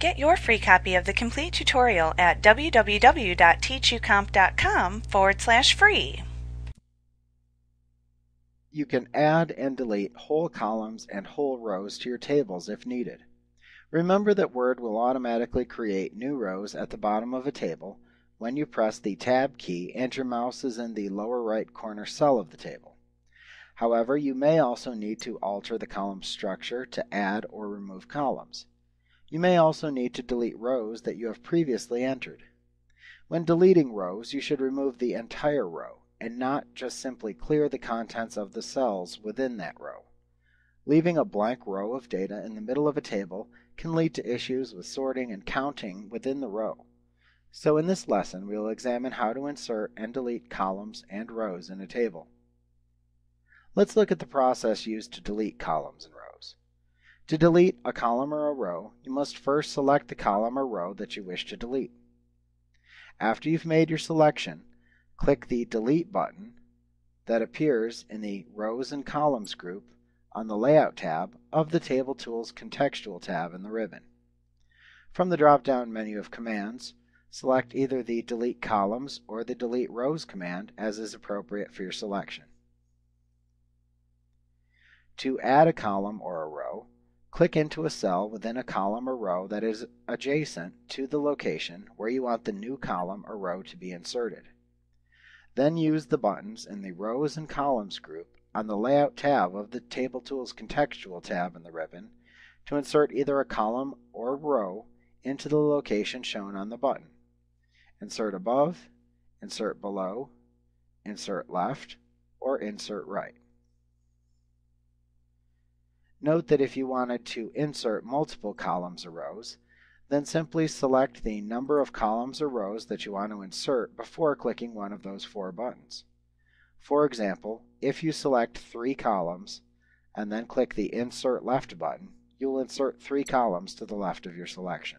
Get your free copy of the complete tutorial at www.teachucomp.com forward slash free. You can add and delete whole columns and whole rows to your tables if needed. Remember that Word will automatically create new rows at the bottom of a table when you press the Tab key and your mouse is in the lower right corner cell of the table. However, you may also need to alter the column structure to add or remove columns. You may also need to delete rows that you have previously entered. When deleting rows, you should remove the entire row and not just simply clear the contents of the cells within that row. Leaving a blank row of data in the middle of a table can lead to issues with sorting and counting within the row. So in this lesson, we will examine how to insert and delete columns and rows in a table. Let's look at the process used to delete columns and rows. To delete a column or a row, you must first select the column or row that you wish to delete. After you've made your selection, click the Delete button that appears in the Rows and Columns group on the Layout tab of the Table Tools Contextual tab in the ribbon. From the drop-down menu of commands, select either the Delete Columns or the Delete Rows command as is appropriate for your selection. To add a column or a row, click into a cell within a column or row that is adjacent to the location where you want the new column or row to be inserted. Then use the buttons in the Rows and Columns group on the Layout tab of the Table Tools Contextual tab in the ribbon to insert either a column or row into the location shown on the button. Insert above, insert below, insert left, or insert right. Note that if you wanted to insert multiple columns or rows, then simply select the number of columns or rows that you want to insert before clicking one of those four buttons. For example, if you select three columns and then click the Insert Left button, you will insert three columns to the left of your selection.